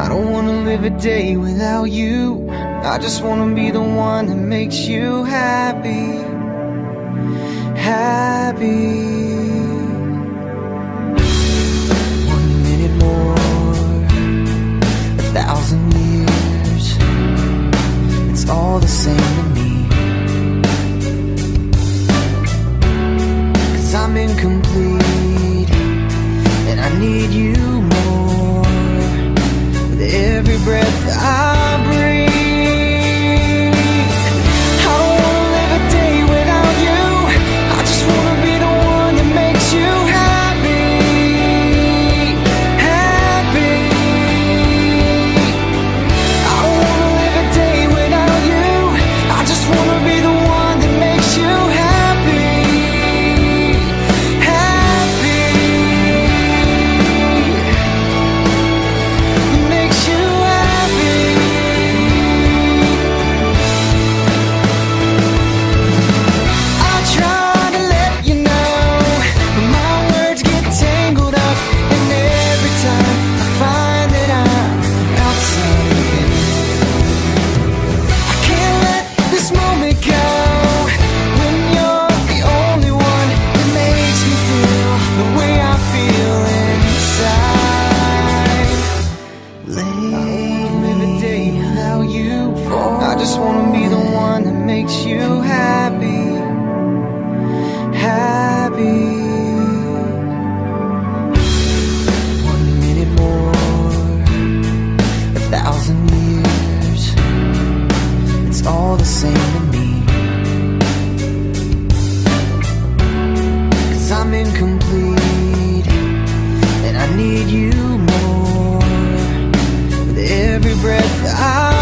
I don't wanna live a day without you. I just wanna be the one that makes you happy. Happy. Breath same to me. Cause I'm incomplete, and I need you more. With every breath I